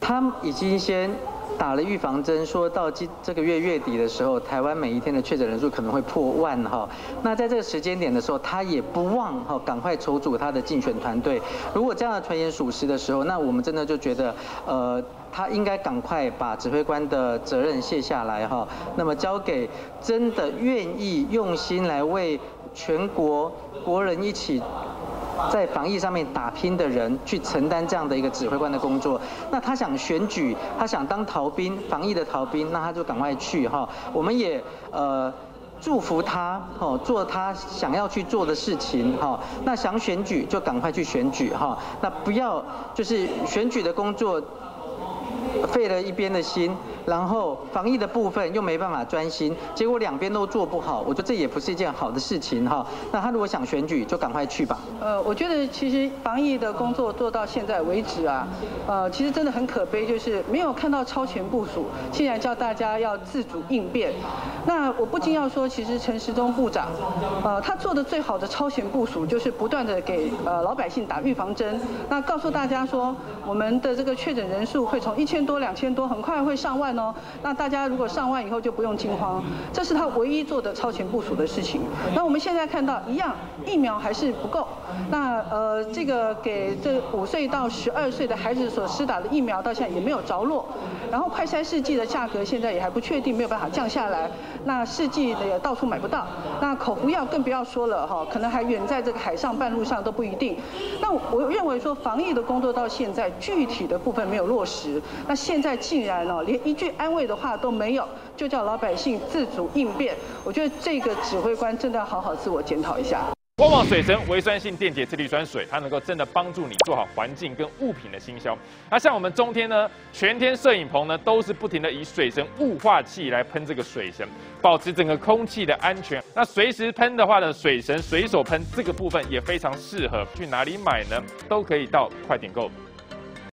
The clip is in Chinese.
他已经先。打了预防针，说到今这个月月底的时候，台湾每一天的确诊人数可能会破万哈。那在这个时间点的时候，他也不忘哈赶快筹组他的竞选团队。如果这样的传言属实的时候，那我们真的就觉得，呃，他应该赶快把指挥官的责任卸下来哈。那么交给真的愿意用心来为全国国人一起。在防疫上面打拼的人去承担这样的一个指挥官的工作，那他想选举，他想当逃兵，防疫的逃兵，那他就赶快去哈。我们也呃祝福他哦，做他想要去做的事情哈。那想选举就赶快去选举哈。那不要就是选举的工作费了一边的心。然后防疫的部分又没办法专心，结果两边都做不好，我觉得这也不是一件好的事情哈。那他如果想选举，就赶快去吧。呃，我觉得其实防疫的工作做到现在为止啊，呃，其实真的很可悲，就是没有看到超前部署，竟然叫大家要自主应变。那我不禁要说，其实陈时中部长，呃，他做的最好的超前部署，就是不断的给呃老百姓打预防针，那告诉大家说，我们的这个确诊人数会从一千多、两千多，很快会上万哦。那大家如果上万以后就不用惊慌，这是他唯一做的超前部署的事情。那我们现在看到一样，疫苗还是不够。那呃，这个给这五岁到十二岁的孩子所施打的疫苗到现在也没有着落。然后快筛试剂的价格现在也还不确定，没有办法降下来。那试剂也到处买不到。那口服药更不要说了哈，可能还远在这个海上半路上都不一定。那我认为说防疫的工作到现在具体的部分没有落实。那现在竟然哦，连一句安慰的话都没有，就叫老百姓自主应变。我觉得这个指挥官真的要好好自我检讨一下。旺旺水神微酸性电解次氯酸水，它能够真的帮助你做好环境跟物品的新销。那像我们中天呢，全天摄影棚呢都是不停的以水神雾化器来喷这个水神，保持整个空气的安全。那随时喷的话呢，水神随手喷这个部分也非常适合。去哪里买呢？都可以到快点购。